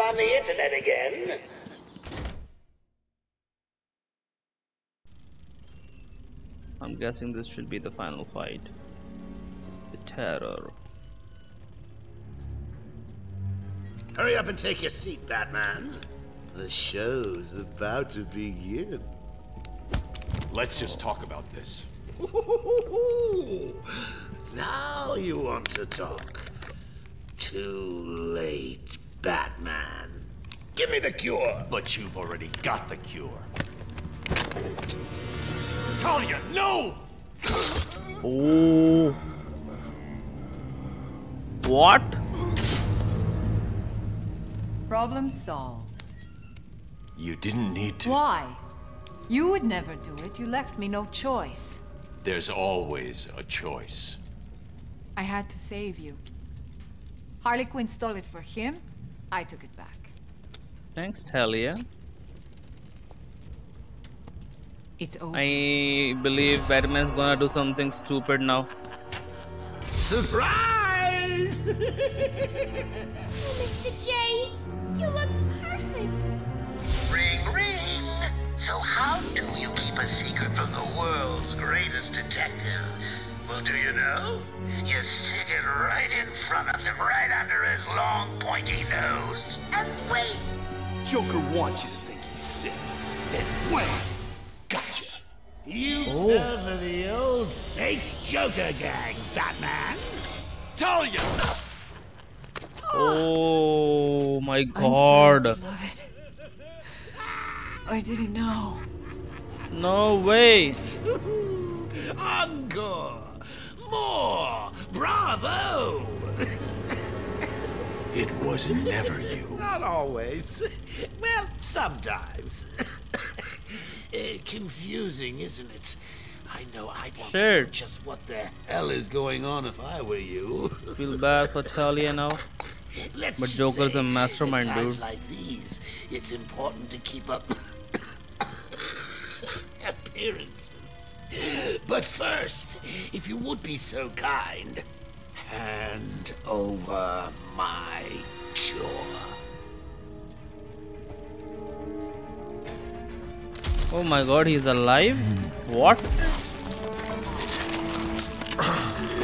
on the internet again. I'm guessing this should be the final fight. The terror. Hurry up and take your seat, Batman. The show's about to begin. Let's just talk about this. Now you want to talk. Too late, Batman. Give me the cure. But you've already got the cure. Talia, no! Oh. What? Problem solved. You didn't need to. Why? You would never do it. You left me no choice. There's always a choice. I had to save you. Harley Quinn stole it for him. I took it back. Thanks, Talia. It's over. I believe Batman's gonna do something stupid now. Surprise! Oh, Mr. J, you look perfect. Ring, ring. So how do you keep a secret from the world's greatest detective? Well, do you know? You stick it right in front of him, right under his long, pointy nose, and wait. Joker wants you to think he's sick. Then wham! Gotcha. You oh. fell for the old fake Joker gang, Batman. Tell you! Oh my god! I'm god. sorry, beloved. I didn't know. No way. Encore! More! Bravo! It was never you. Not always. Well, sometimes. Eh, confusing, isn't it? I know I'd want to Sure. know just what the hell is going on if I were you. Feel bad for Talia now. Let's But Joker's say, a mastermind, at times dude. like these, it's important to keep up appearances. But first, if you would be so kind, hand over my cure. Oh my god, he's alive? What?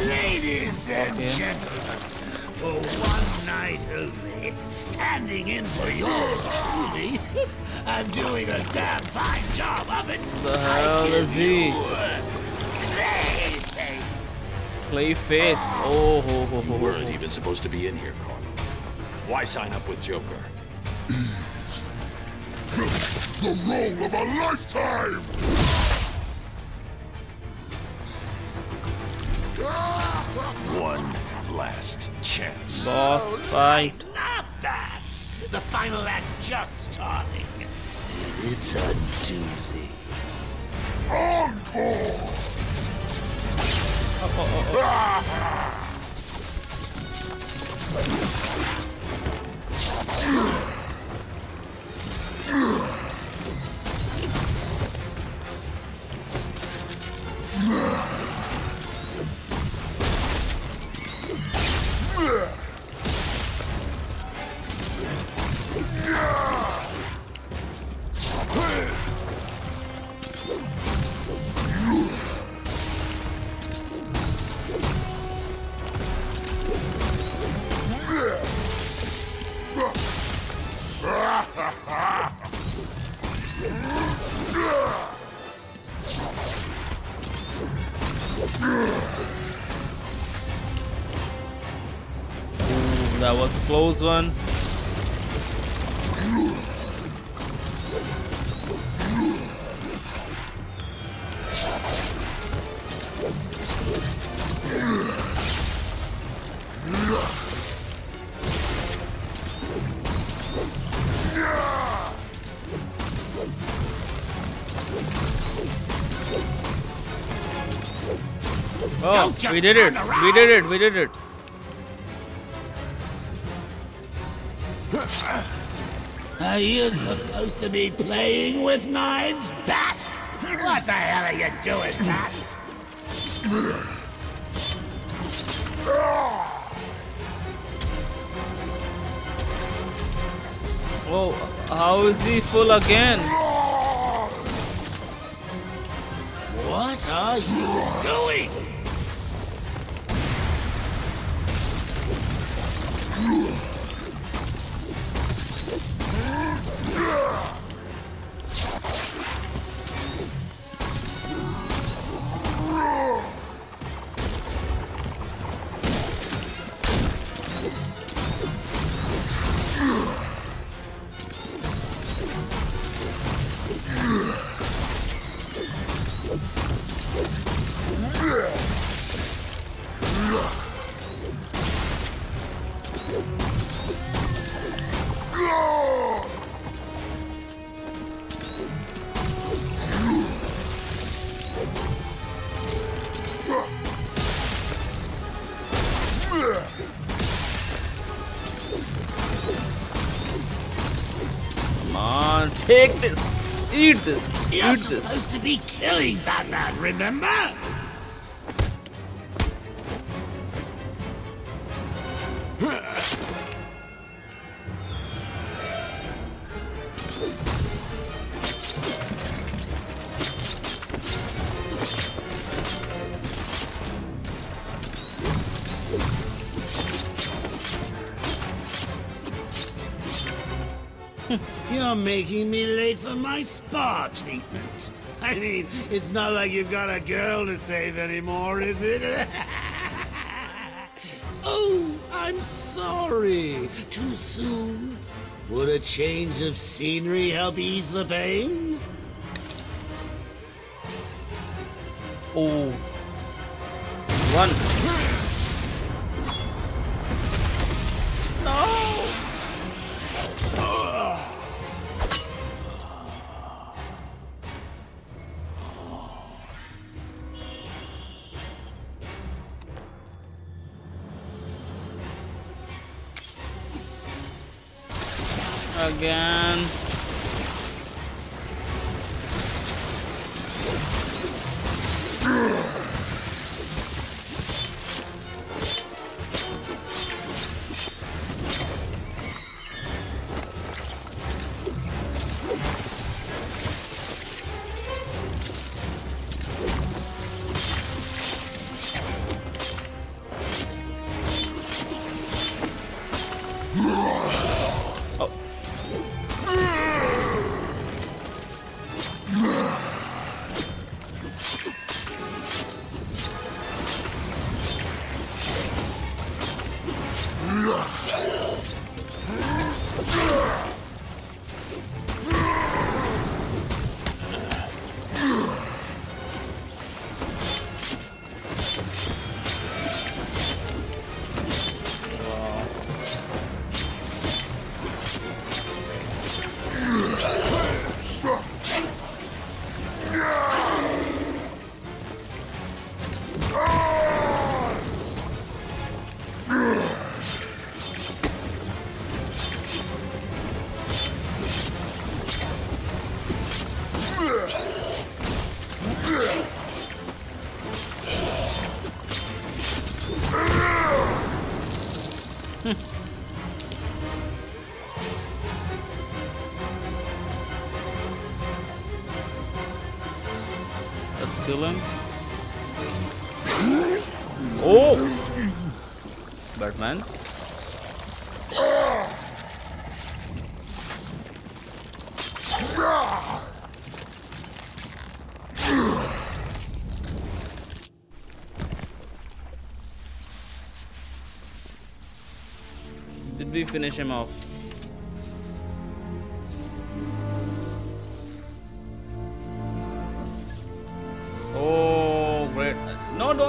Ladies and Okay. gentlemen, for one night only, standing in for yours truly, I'm doing a damn fine job. The hell give is he? you, Clayface. Clayface. Oh ho ho ho. You weren't even supposed to be in here, Carl. Why sign up with Joker? The role of a lifetime! One last chance. Boss fight. Not that. The final act's just starting. It's a doozy. Encore! Ooh, that was a close one. Oh, we did it. We did it. We did it. Are you supposed to be playing with knives, Bat? What the hell are you doing, Bat? Oh, how is he full again? What are you doing? This. Eat this. You're Eat this. supposed to be killing Batman, remember? You're making me late for my spa treatment. I mean, it's not like you've got a girl to save anymore, is it? oh, I'm sorry. Too soon? Would a change of scenery help ease the pain? Oh. Run. No. Oh. Again. Oh. Oh! Batman. Did we finish him off?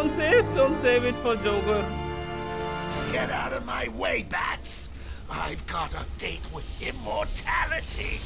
Don't save. Don't save it for Joker. Get out of my way, bats! I've got a date with immortality!